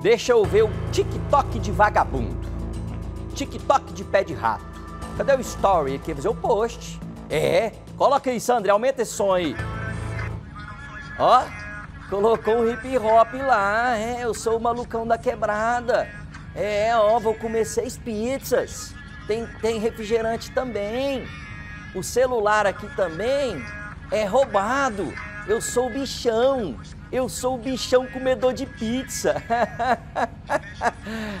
Deixa eu ver o TikTok de vagabundo. TikTok de pé de rato. Cadê o story aqui? Fazer o post. É, coloca aí, Sandra, aumenta esse som aí. Ó, colocou um hip hop lá. É, eu sou o malucão da quebrada. É, ó, vou comer seis pizzas. Tem, tem refrigerante também. O celular aqui também é roubado. Eu sou o bichão. Eu sou o bichão comedor de pizza.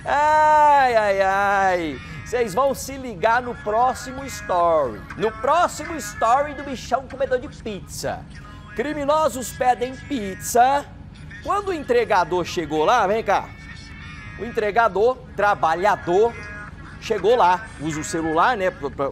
ai, ai, ai. Vocês vão se ligar no próximo story. No próximo story do bichão comedor de pizza. Criminosos pedem pizza. Quando o entregador chegou lá, vem cá. O entregador, trabalhador, chegou lá, usa o celular, né,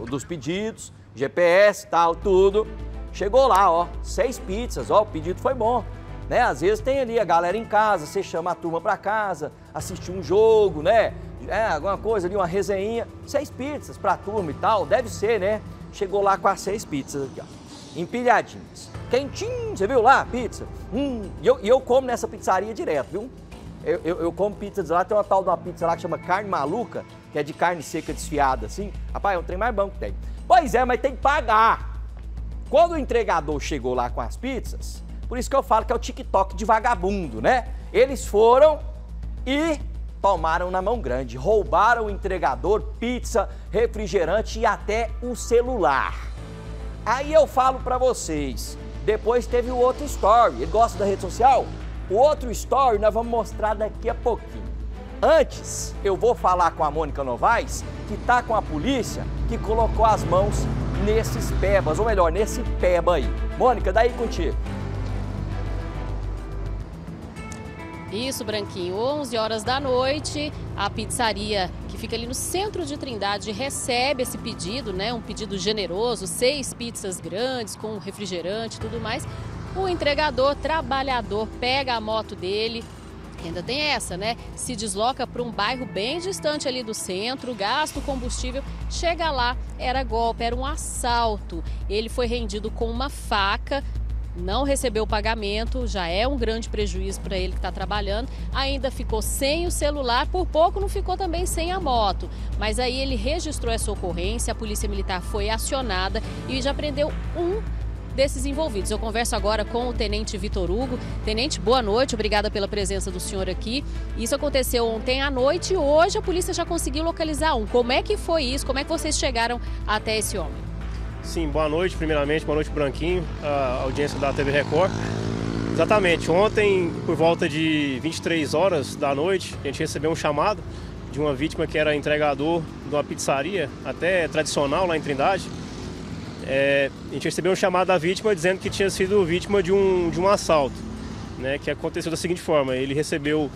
dos pedidos, GPS, tal, tudo. Chegou lá, ó, seis pizzas, ó, o pedido foi bom. Né? Às vezes tem ali a galera em casa, você chama a turma para casa, assistir um jogo, né? É, alguma coisa ali, uma resenha. Seis pizzas pra turma e tal, deve ser, né? Chegou lá com as seis pizzas aqui, ó. Empilhadinhas. Quentinho, você viu lá? Pizza. Hum, e eu, eu como nessa pizzaria direto, viu? Eu, eu, eu, como pizza de lá, tem uma tal de uma pizza lá que chama carne maluca, que é de carne seca desfiada, assim. Rapaz, é um trem mais bom que tem. Pois é, mas tem que pagar. Quando o entregador chegou lá com as pizzas, por isso que eu falo que é o TikTok de vagabundo, né? Eles foram e tomaram na mão grande, roubaram o entregador, pizza, refrigerante e até o celular. Aí eu falo para vocês, depois teve o outro story. Ele gosta da rede social? O outro story nós vamos mostrar daqui a pouquinho. Antes, eu vou falar com a Mônica Novaes, que está com a polícia, que colocou as mãos nesses pebas, ou melhor, nesse peba aí. Mônica, daí contigo. Isso, Branquinho. 11 horas da noite, a pizzaria que fica ali no centro de Trindade recebe esse pedido, né? Um pedido generoso, seis pizzas grandes com refrigerante e tudo mais. O entregador, trabalhador, pega a moto dele, Ainda tem essa, né? Se desloca para um bairro bem distante ali do centro, gasta o combustível, chega lá, era golpe, era um assalto. Ele foi rendido com uma faca, não recebeu o pagamento, já é um grande prejuízo para ele que está trabalhando. Ainda ficou sem o celular, por pouco não ficou também sem a moto. Mas aí ele registrou essa ocorrência, a Polícia Militar foi acionada e já prendeu um desses envolvidos. Eu converso agora com o Tenente Vitor Hugo. Tenente, boa noite, obrigada pela presença do senhor aqui. Isso aconteceu ontem à noite e hoje a polícia já conseguiu localizar um. Como é que foi isso? Como é que vocês chegaram até esse homem? Sim, boa noite, primeiramente, boa noite, Branquinho, a audiência da TV Record. Exatamente, ontem, por volta de 23 horas da noite, a gente recebeu um chamado de uma vítima que era entregador de uma pizzaria, até tradicional lá em Trindade é, a gente recebeu um chamado da vítima dizendo que tinha sido vítima de um, de um assalto, né, que aconteceu da seguinte forma, ele recebeu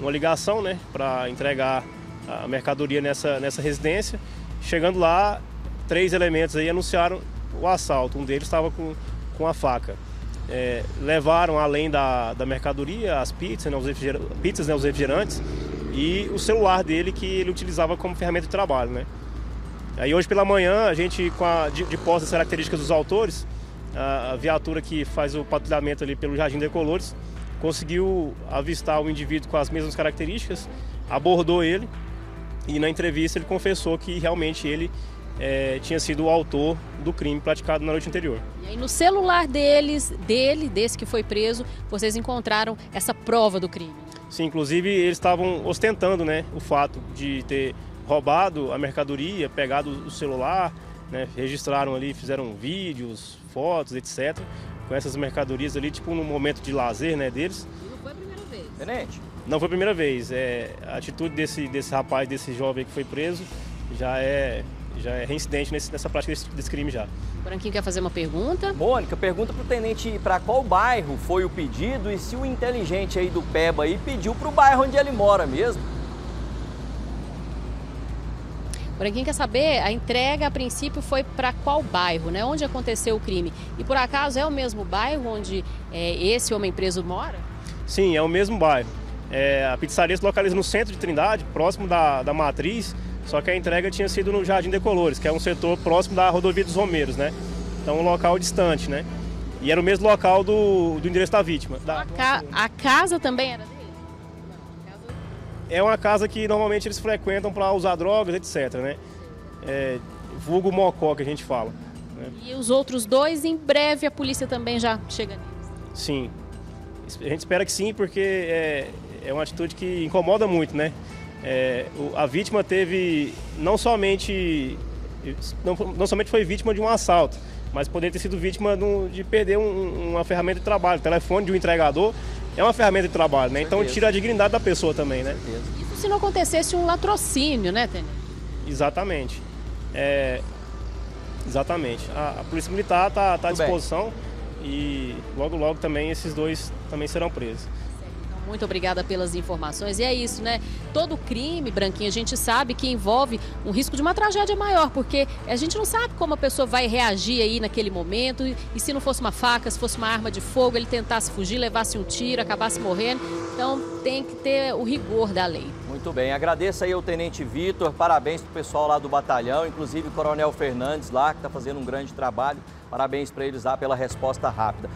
uma ligação né, para entregar a mercadoria nessa, nessa residência, chegando lá, três elementos aí anunciaram o assalto, um deles estava com, com a faca. É, levaram além da, da mercadoria as pizzas, né, os, pizzas né, os refrigerantes e o celular dele que ele utilizava como ferramenta de trabalho. Né? Aí hoje pela manhã, a gente, com a, de, de posse das características dos autores, a, a, viatura que faz o patrulhamento ali pelo Jardim Decolores, conseguiu avistar o indivíduo com as mesmas características, abordou ele e na entrevista ele confessou que realmente ele é, tinha sido o autor do crime praticado na noite anterior. E aí no celular deles, dele, desse que foi preso, vocês encontraram essa prova do crime? Sim, inclusive eles estavam ostentando né, o fato de ter roubado a mercadoria, pegado o celular, né, registraram ali, fizeram vídeos, fotos, etc. Com essas mercadorias ali, tipo no momento de lazer né, deles. E não foi a primeira vez? Tenente? Não foi a primeira vez. É, a atitude desse, desse rapaz, desse jovem que foi preso, já é, já é reincidente nesse, nessa prática desse, desse crime já. O Branquinho quer fazer uma pergunta? Mônica, pergunta para o tenente para qual bairro foi o pedido e se o inteligente aí do PEBA aí pediu para o bairro onde ele mora mesmo. Branquinho quer saber, a entrega a princípio foi para qual bairro, né? Onde aconteceu o crime? E por acaso é o mesmo bairro onde é, esse homem preso mora? Sim, é o mesmo bairro. É, a pizzaria se localiza no centro de Trindade, próximo da, da matriz, só que a entrega tinha sido no Jardim Decolores, que é um setor próximo da rodovia dos Romeiros, né? Então um local distante, né? E era o mesmo local do, do endereço da vítima. Da... A, ca a casa também era dele? é uma casa que normalmente eles frequentam para usar drogas, etc. Né? É, vulgo mocó que a gente fala. Né? E os outros dois, em breve a polícia também já chega neles? Sim. A gente espera que sim, porque é, é uma atitude que incomoda muito, né? É, a vítima teve não somente não, não, somente foi vítima de um assalto, mas poderia ter sido vítima de perder um, uma ferramenta de trabalho. O telefone de um entregador é uma ferramenta de trabalho, né? Então tira a dignidade da pessoa também, né? Isso se não acontecesse um latrocínio, né, Tenente? Exatamente. É, exatamente. A, a, Polícia Militar está tá à disposição bem. e logo, logo também esses dois também serão presos. Muito obrigada pelas informações. E é isso, né? Todo crime, Branquinho, a gente sabe que envolve um risco de uma tragédia maior, porque a gente não sabe como a pessoa vai reagir aí naquele momento. E se não fosse uma faca, se fosse uma arma de fogo, ele tentasse fugir, levasse um tiro, acabasse morrendo. Então tem que ter o rigor da lei. Muito bem, agradeço aí ao Tenente Vitor, parabéns para o pessoal lá do batalhão, inclusive o Coronel Fernandes lá, que está fazendo um grande trabalho. Parabéns para eles lá pela resposta rápida.